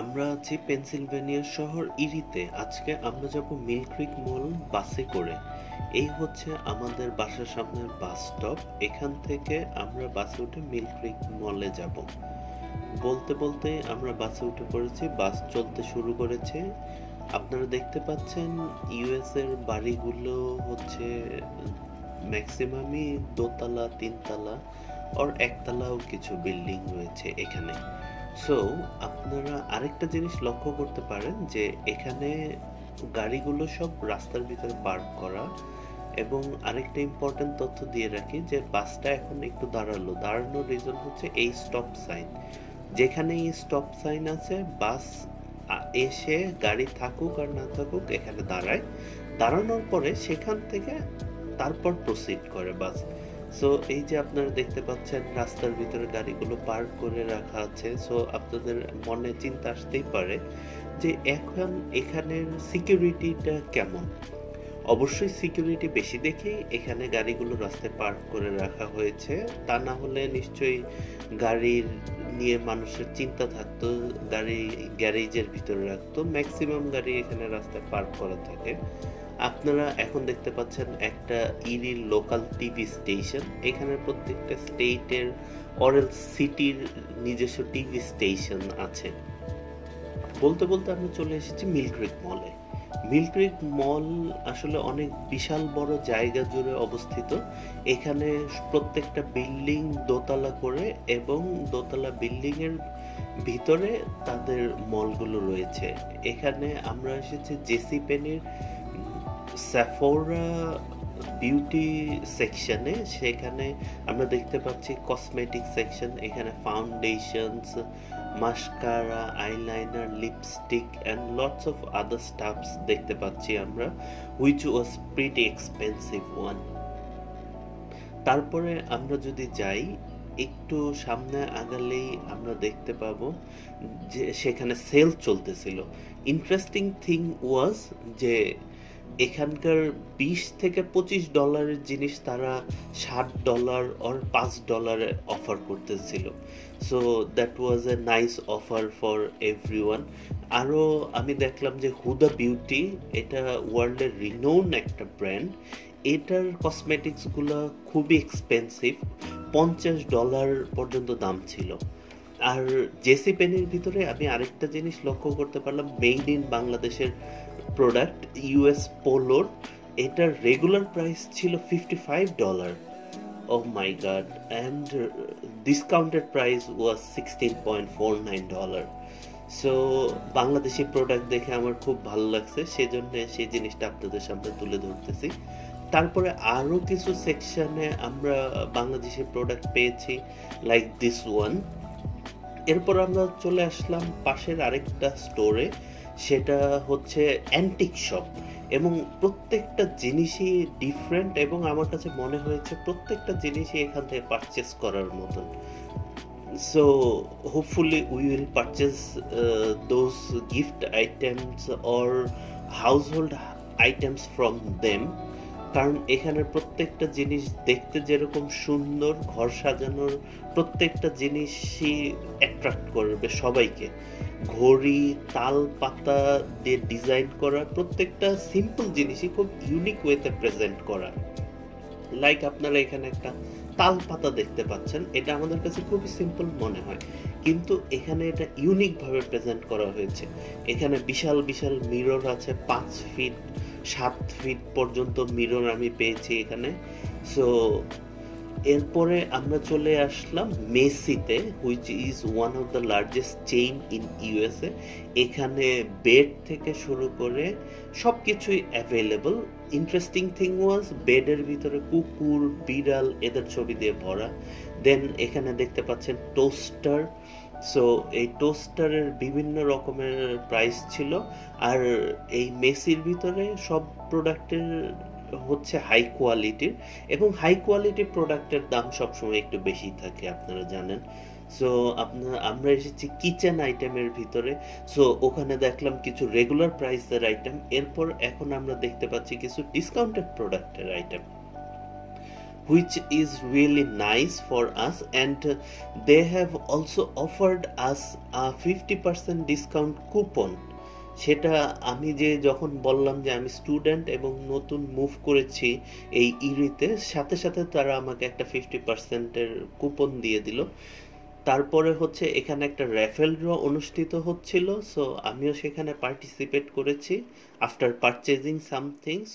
আমরা আছি পেনসিলভেনিয়া শহর ইরিতে। আজকে আমরা যাব মিল ক্রিক মল বাসে করে। এই হচ্ছে আমাদের বাসার সামনের বাস স্টপ। এখান থেকে আমরা বাসে উঠে মিল ক্রিক মলে যাব। বলতে বলতে আমরা বাসে উঠে পড়েছি, বাস চলতে শুরু করেছে। আপনারা দেখতে পাচ্ছেন ইউএস এর বাড়িগুলো হচ্ছে ম্যাক্সিমামই দোতলা, তিনতলা আর একতলাও কিছু বিল্ডিং রয়েছে এখানে। সো আপনারা আরেকটা জিনিস লক্ষ্য করতে পারেন যে এখানে গাড়িগুলো সব রাস্তার ভিতরে পার্ক করা এবং আরেকটা ইম্পর্টেন্ট তথ্য দিয়ে রাখি যে বাসটা এখন একটু দাঁড়াল। দাঁড়ানোর রিজন হচ্ছে এই স্টপ সাইন যেখানে এই স্টপ সাইন আছে, বাস এসে গাড়ি থাকুক আর না থাকুক এখানে দাঁড়ায়। দাঁড়ানোর পরে সেখান থেকে তারপর প্রসিড করে বাস। সো এই যে আপনারা দেখতে পাচ্ছেন, রাস্তার ভিতরে গাড়িগুলো পার্ক করে রাখা আছে। সো আপনাদের মনে চিন্তা আসতেই পারে যে এখন এখানের সিকিউরিটিটা কেমন? অবশ্যই সিকিউরিটি বেশি দেখেই এখানে গাড়িগুলো রাস্তায় পার্ক করে রাখা হয়েছে। তা না হলে নিশ্চয়ই গাড়ির নিয়ে মানুষের চিন্তা থাকতো, গাড়ি গ্যারেজের ভিতরে রাখতো। ম্যাক্সিমাম গাড়ি এখানে রাস্তায় পার্ক করা থাকে। আপনারা এখন দেখতে পাচ্ছেন একটা ইরির লোকাল টিভি স্টেশন এখানে প্রত্যেকটা স্টেটের অরেল সিটির নিজস্ব টিভি স্টেশন আছে। বলতে বলতে আমি চলে এসেছি মিল্ক্রিক মলে মিল্ক্রিক মল আসলে অনেক বিশাল বড় জায়গা জুড়ে অবস্থিত। এখানে প্রত্যেকটা বিল্ডিং দোতলা করে এবং দোতলা বিল্ডিংয়ের ভিতরে তাদের মলগুলো রয়েছে। এখানে আমরা এসেছি জেসি পেনির স্যাফোরা বিউটি সেকশনে সেখানে আমরা দেখতে পাচ্ছি কসমেটিক সেকশন এখানে foundations mascara eyeliner lipstick and lots of other stuffs দেখতে পাচ্ছি আমরা which was pretty expensive one তারপরে আমরা যদি যাই, একটু সামনে আগালেই আমরা দেখতে পাবো যে সেখানে সেল চলতেছিল। ইন্টারেস্টিং থিং ওয়াজ যে এখানকার বিশ থেকে পঁচিশ ডলারের জিনিস তারা ষাট ডলার আর পাঁচ ডলারে অফার করতেছিল। So that was a nice offer for everyone আরও আমি দেখলাম যে হুদা বিউটি, এটা ওয়ার্ল্ডের রিনোন একটা ব্র্যান্ড এটার কসমেটিক্সগুলো খুবই এক্সপেন্সিভ পঞ্চাশ ডলার পর্যন্ত দাম ছিল। আর জেসি পেনের ভিতরে আমি আরেকটা জিনিস লক্ষ্য করতে পারলাম মেড ইন বাংলাদেশের প্রোডাক্ট ইউএস পোলোর এটার রেগুলার প্রাইস ছিল fifty five dollar oh my God and discounted price was sixteen point four nine dollar so Bangladeshi product দেখে আমার খুব ভালো লাগছে, সেজন্য সেই জিনিসটা আপনাদের সামনে তুলে ধরতেছি। তারপরে আরও কিছু সেকশনে আমরা বাংলাদেশি প্রোডাক্ট পেয়েছি লাইক দিস ওয়ান এরপর আমরা চলে আসলাম পাশের আরেকটা স্টোরে সেটা হচ্ছে অ্যান্টিক শপ এবং প্রত্যেকটা জিনিসই ডিফারেন্ট এবং আমার কাছে মনে হয়েছে প্রত্যেকটা জিনিসই এখান থেকে পারচেস করার মতন। So hopefully we will purchase those gift items or household items from them কারণ এখানে প্রত্যেকটা জিনিস দেখতে যেরকম সুন্দর, ঘর সাজানোর প্রত্যেকটা জিনিসই অ্যাট্রাক্ট করবে সবাইকে। ঘড়ি তাল পাতা দিয়ে ডিজাইন করা প্রত্যেকটা সিম্পল জিনিসই খুব ইউনিক ওয়েতে প্রেজেন্ট করা। লাইক আপনারা এখানে একটা তাল পাতা দেখতে পাচ্ছেন, এটা আমাদের কাছে খুবই সিম্পল মনে হয়। কিন্তু এখানে এটা ইউনিক ভাবে প্রেজেন্ট করা হয়েছে। এখানে বিশাল বিশাল মিরর আছে, পাঁচ ফিট সাত ফিট পর্যন্ত মিরর আমি পেয়েছি এখানে। সো এরপরে আমরা চলে আসলাম মেসিতে which is one of the largest chain in USA এখানে বেড থেকে শুরু করে সব কিছুই অ্যাভেলেবল ইন্টারেস্টিং থিং ওয়াজ বেডের ভিতরে কুকুর, বিড়াল, এদের ছবি দিয়ে ভরা। দেন এখানে দেখতে পাচ্ছেন টোস্টার সো এই টোস্টারের বিভিন্ন রকমের প্রাইস ছিল। আর এই মেসির ভিতরে সব প্রোডাক্টের হচ্ছে হাই কোয়ালিটির এবং হাই কোয়ালিটি প্রোডাক্টের দাম সবসময় একটু বেশি থাকে, আপনারা জানেন। সো আপনার আমরা এসেছি কিচেন আইটেমের ভিতরে। সো ওখানে দেখলাম কিছু রেগুলার প্রাইসের আইটেম এরপর এখন আমরা দেখতে পাচ্ছি কিছু ডিসকাউন্টেড প্রোডাক্টের item which is really nice for us and they have also offered us a 50% discount coupon সেটা আমি যে যখন বললাম যে আমি স্টুডেন্ট এবং নতুন মুভ করেছি এই ইরিতে সাথে সাথে তারা আমাকে একটা ফিফটি পার্সেন্টের কুপন দিয়ে দিল। তারপরে হচ্ছে এখানে একটা র্যাফেল ড্র অনুষ্ঠিত হচ্ছিল সো আমিও সেখানে পার্টিসিপেট করেছি। After purchasing some things